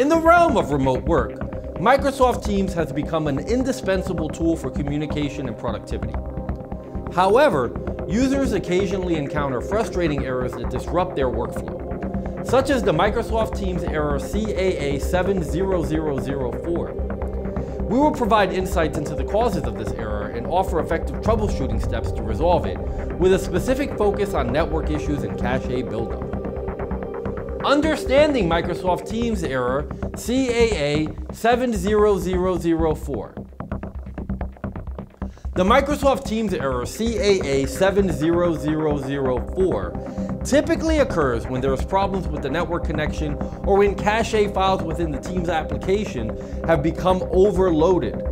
In the realm of remote work, Microsoft Teams has become an indispensable tool for communication and productivity. However, users occasionally encounter frustrating errors that disrupt their workflow, such as the Microsoft Teams error CAA 70004. We will provide insights into the causes of this error and offer effective troubleshooting steps to resolve it, with a specific focus on network issues and cache buildup. Understanding Microsoft Teams error CAA 70004. The Microsoft Teams error CAA 70004 typically occurs when there is problems with the network connection or when cache files within the Teams application have become overloaded.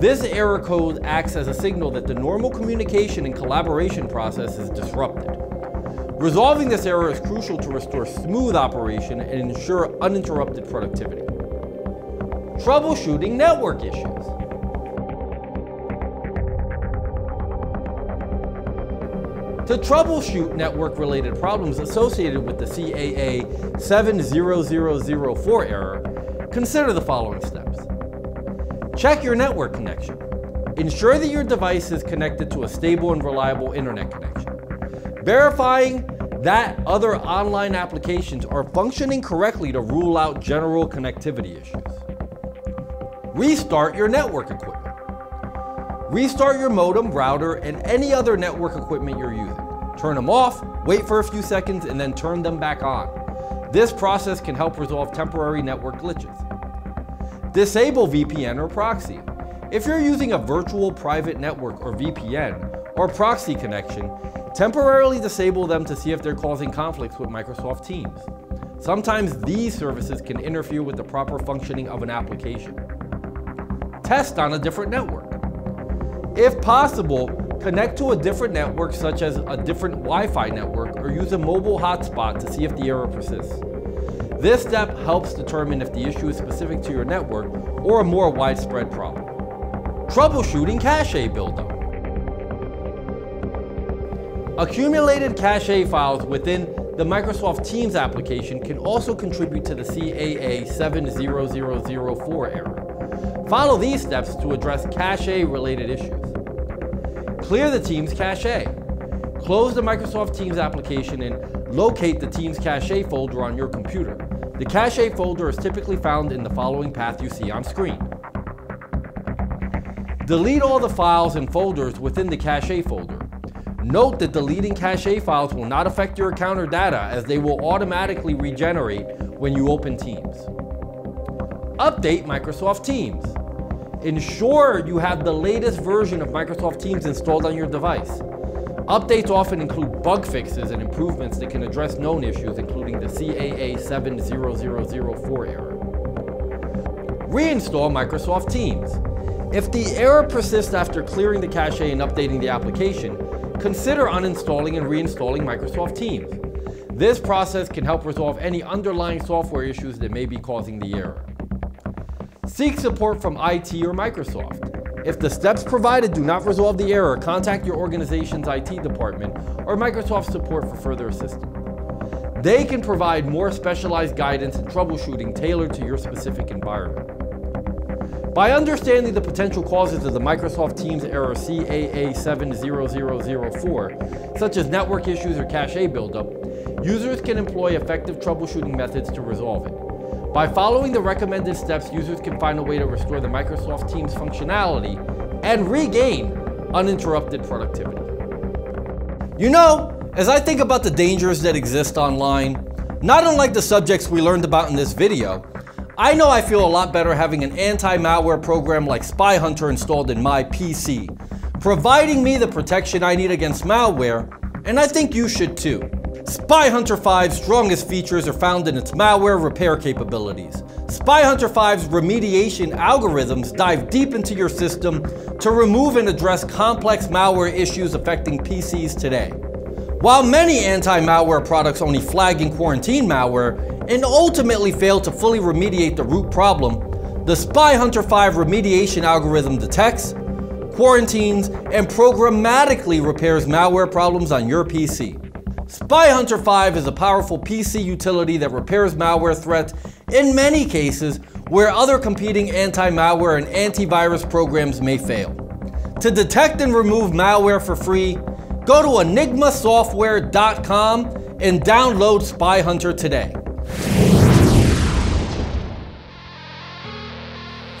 This error code acts as a signal that the normal communication and collaboration process is disrupted. Resolving this error is crucial to restore smooth operation and ensure uninterrupted productivity. Troubleshooting network issues. To troubleshoot network-related problems associated with the CAA 70004 error, consider the following steps. Check your network connection. Ensure that your device is connected to a stable and reliable internet connection. Verifying that other online applications are functioning correctly to rule out general connectivity issues. Restart your network equipment. Restart your modem, router, and any other network equipment you're using. Turn them off, wait for a few seconds, and then turn them back on. This process can help resolve temporary network glitches. Disable VPN or proxy. If you're using a virtual private network or VPN or proxy connection, temporarily disable them to see if they're causing conflicts with Microsoft Teams. Sometimes these services can interfere with the proper functioning of an application. Test on a different network. If possible, connect to a different network such as a different Wi-Fi network or use a mobile hotspot to see if the error persists. This step helps determine if the issue is specific to your network or a more widespread problem. Troubleshooting cache buildup. Accumulated cache files within the Microsoft Teams application can also contribute to the CAA 70004 error. Follow these steps to address cache-related issues. Clear the Teams cache. Close the Microsoft Teams application and locate the Teams cache folder on your computer. The cache folder is typically found in the following path you see on screen. Delete all the files and folders within the cache folder. Note that deleting cache files will not affect your account or data as they will automatically regenerate when you open Teams. Update Microsoft Teams. Ensure you have the latest version of Microsoft Teams installed on your device. Updates often include bug fixes and improvements that can address known issues, including the CAA 70004 error. Reinstall Microsoft Teams. If the error persists after clearing the cache and updating the application, consider uninstalling and reinstalling Microsoft Teams. This process can help resolve any underlying software issues that may be causing the error. Seek support from IT or Microsoft. If the steps provided do not resolve the error, contact your organization's IT department or Microsoft support for further assistance. They can provide more specialized guidance and troubleshooting tailored to your specific environment. By understanding the potential causes of the Microsoft Teams error CAA 70004, such as network issues or cache buildup, users can employ effective troubleshooting methods to resolve it. By following the recommended steps, users can find a way to restore the Microsoft Teams functionality and regain uninterrupted productivity. You know, as I think about the dangers that exist online, not unlike the subjects we learned about in this video, I know I feel a lot better having an anti-malware program like SpyHunter installed in my PC, providing me the protection I need against malware, and I think you should too. SpyHunter 5's strongest features are found in its malware repair capabilities. SpyHunter 5's remediation algorithms dive deep into your system to remove and address complex malware issues affecting PCs today. While many anti-malware products only flag and quarantine malware, and ultimately fail to fully remediate the root problem, the SpyHunter 5 remediation algorithm detects, quarantines, and programmatically repairs malware problems on your PC. SpyHunter 5 is a powerful PC utility that repairs malware threats in many cases where other competing anti-malware and antivirus programs may fail. To detect and remove malware for free, go to enigmasoftware.com and download SpyHunter today.